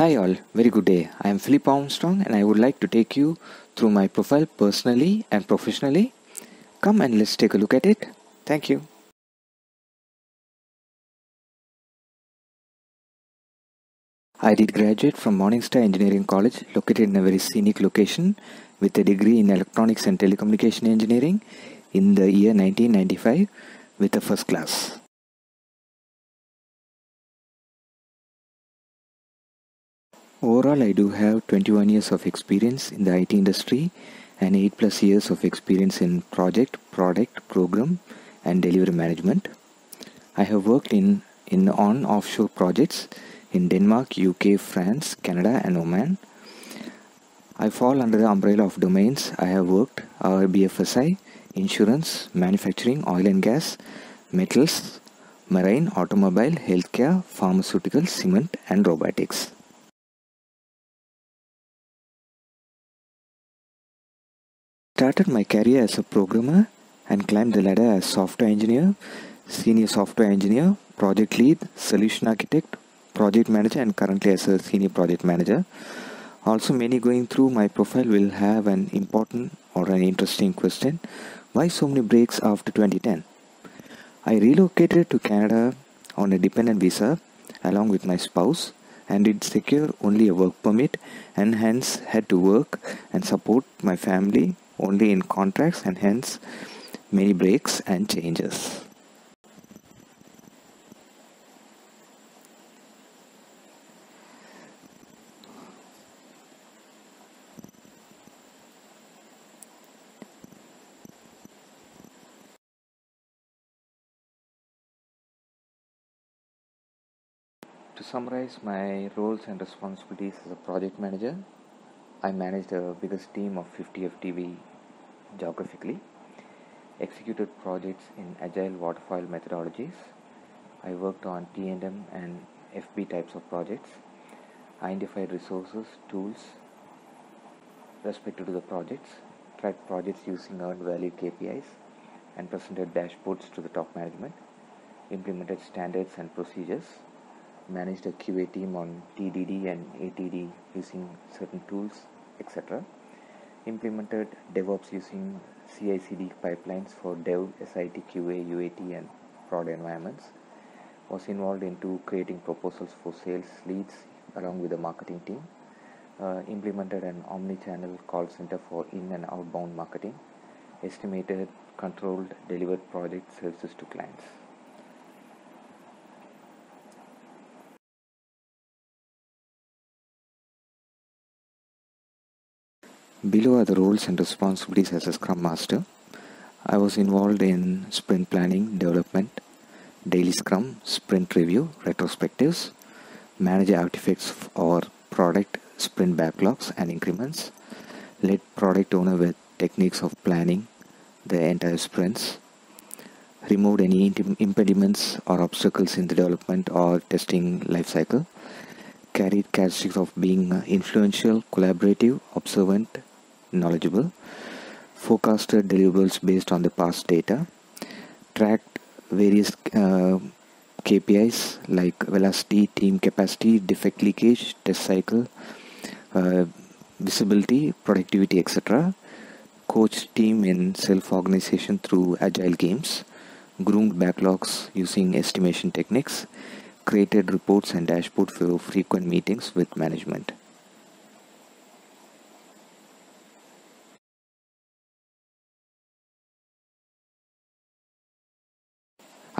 Hi all, very good day. I am Philip Armstrong and I would like to take you through my profile personally and professionally. Come and let's take a look at it. Thank you. I did graduate from Morningstar Engineering College located in a very scenic location with a degree in Electronics and Telecommunication Engineering in the year 1995 with a first class. Overall, I do have 21 years of experience in the IT industry and 8 plus years of experience in project, product, program and delivery management. I have worked in, in on offshore projects in Denmark, UK, France, Canada and Oman. I fall under the umbrella of domains I have worked uh, are BFSI, insurance, manufacturing, oil and gas, metals, marine, automobile, healthcare, pharmaceutical, cement and robotics. Started my career as a programmer and climbed the ladder as software engineer, senior software engineer, project lead, solution architect, project manager and currently as a senior project manager. Also many going through my profile will have an important or an interesting question. Why so many breaks after 2010? I relocated to Canada on a dependent visa along with my spouse and did secure only a work permit and hence had to work and support my family only in contracts and hence many breaks and changes. To summarize my roles and responsibilities as a project manager, I managed the biggest team of 50 FTE geographically, executed projects in agile waterfall methodologies. I worked on T&M and FB types of projects, identified resources, tools respective to the projects, tracked projects using earned value KPIs, and presented dashboards to the top management, implemented standards and procedures, managed a QA team on TDD and ATD using certain tools, etc. Implemented DevOps using CI/CD pipelines for Dev, SIT, QA, UAT, and prod environments. Was involved into creating proposals for sales leads along with the marketing team. Uh, implemented an omni-channel call center for in and outbound marketing. Estimated, controlled, delivered project services to clients. Below are the roles and responsibilities as a Scrum Master. I was involved in sprint planning, development, daily Scrum, sprint review, retrospectives, manage artifacts or product sprint backlogs and increments, led product owner with techniques of planning the entire sprints, removed any impediments or obstacles in the development or testing lifecycle, carried characteristics of being influential, collaborative, observant, knowledgeable, forecasted deliverables based on the past data, tracked various uh, KPIs like velocity, team capacity, defect leakage, test cycle, uh, visibility, productivity, etc. Coach team in self-organization through agile games, groomed backlogs using estimation techniques, created reports and dashboard for frequent meetings with management.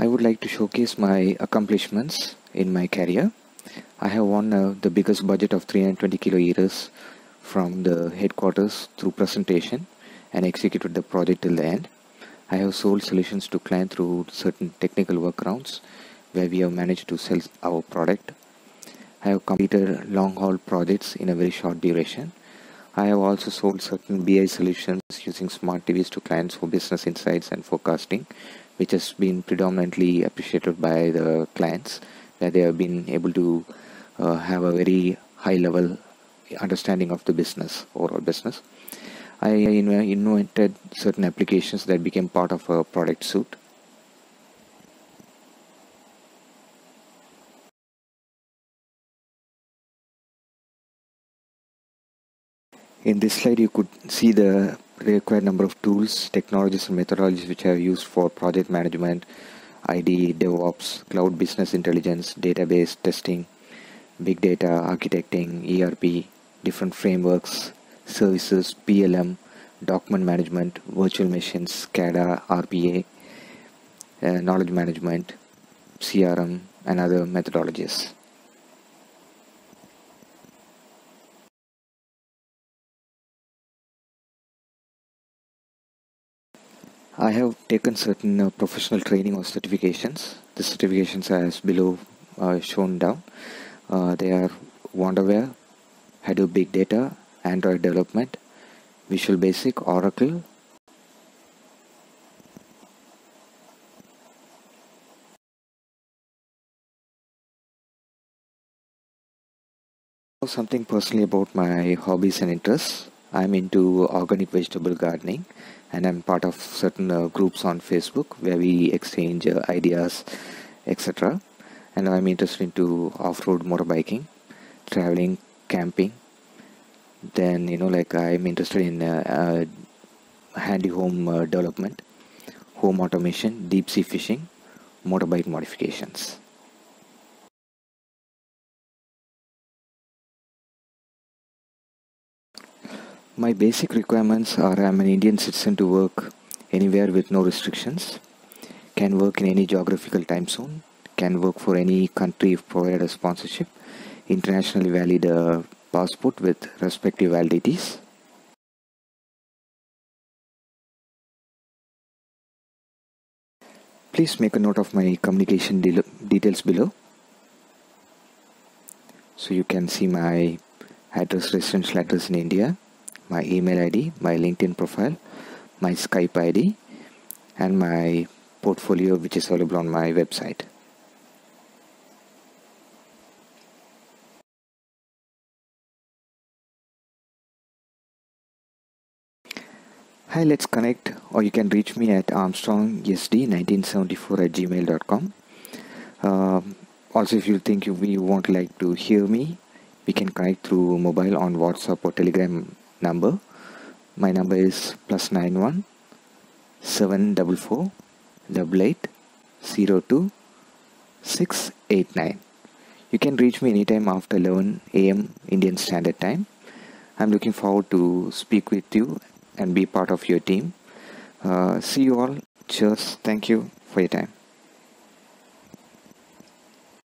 I would like to showcase my accomplishments in my career. I have won uh, the biggest budget of 320 kilo years from the headquarters through presentation and executed the project till the end. I have sold solutions to client through certain technical workarounds where we have managed to sell our product. I have completed long haul projects in a very short duration. I have also sold certain BI solutions using smart TVs to clients for business insights and forecasting which has been predominantly appreciated by the clients that they have been able to uh, have a very high level understanding of the business overall business. I invented certain applications that became part of a product suite. In this slide, you could see the required number of tools, technologies, and methodologies which are used for project management, ID, DevOps, cloud business intelligence, database testing, big data, architecting, ERP, different frameworks, services, PLM, document management, virtual machines, SCADA, RPA, uh, knowledge management, CRM, and other methodologies. I have taken certain uh, professional training or certifications. The certifications are as below uh, shown down. Uh, they are Wonderware, Hadoop Big Data, Android Development, Visual Basic, Oracle, something personally about my hobbies and interests. I'm into organic vegetable gardening and I'm part of certain uh, groups on Facebook where we exchange uh, ideas, etc. And I'm interested into off-road motorbiking, traveling, camping. Then you know, like I'm interested in uh, uh handy home uh, development, home automation, deep sea fishing, motorbike modifications. My basic requirements are I'm an Indian citizen to work anywhere with no restrictions, can work in any geographical time zone, can work for any country if provided a sponsorship, internationally valid uh, passport with respective validities. Please make a note of my communication de details below. So you can see my address, residential address in India, my email ID, my LinkedIn profile, my Skype ID, and my portfolio which is available on my website. Hi, let's connect, or you can reach me at armstrongsd1974 at gmail.com. Um, also, if you think you, you want like to hear me, we can connect through mobile on WhatsApp or Telegram number. My number is plus 91 744 88 02 689 you can reach me anytime after 11 a.m. Indian Standard Time. I'm looking forward to speak with you and be part of your team. Uh, see you all. Cheers. Thank you for your time